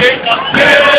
Pero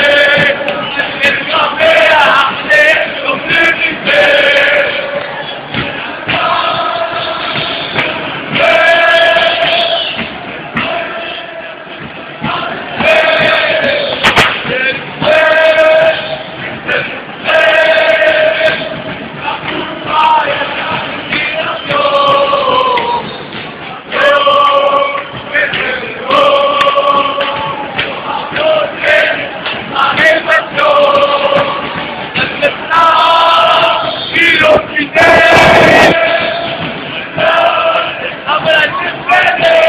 I'm gonna